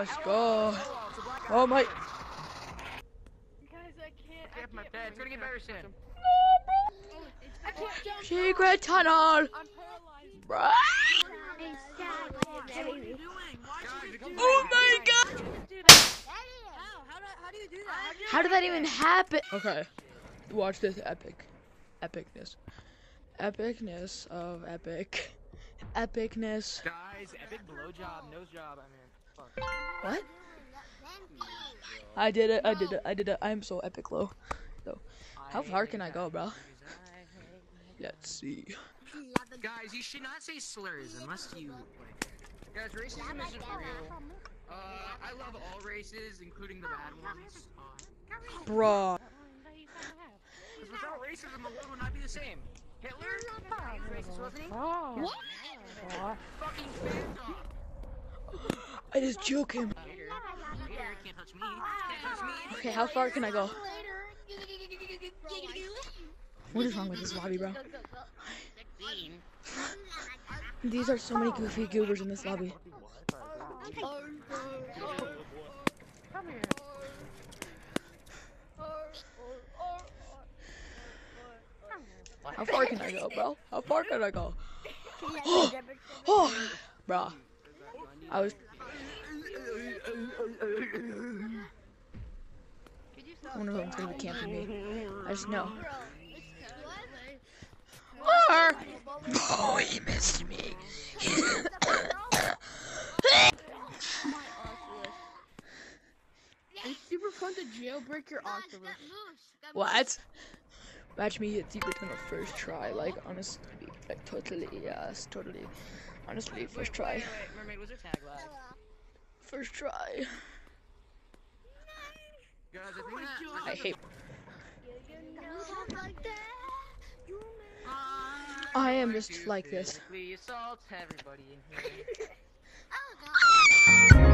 Let's go. Oh my. Guys, I can't. I Get my can't bed. It's gonna get better soon. I can't jump. Secret tunnel. I'm paralyzed. Bruh. Guys, Oh my god. How? How do, how do you do that? How did that even happen? Okay. Watch this epic. Epicness. Epicness of epic. Epicness. Guys, epic blowjob, nose job. I mean, fuck. What? I did it. I did it. I did it. I'm so epic low. So, how far can I go, bro? Let's see. Guys, you should not say slurs unless you. Guys, racism isn't real. Uh, I love all races, including the bad ones. Uh, Bruh. Because without racism, the world would not be the same. Hitler? He was racist, wasn't he? What? Fucking Fanta! I just juke him. Hater. Hater, can't touch me. Can't touch me. Okay, how far can I go? What is wrong with this lobby, bro? These are so many goofy goobers in this lobby. How far can I go, bro? How far can I go? Oh, bro. I was. I wonder who's gonna be camping me. I just know. Or, oh, he missed me. It's super fun to jailbreak your Oculus. what? Match me at Secret Tunnel first try. Like, honestly, like, totally, yes, totally. Honestly, first try. Wait, wait, mermaid, was there tag lag? First try. Guys, I think that. I hate. Uh, I am just like this. physically assault everybody in here.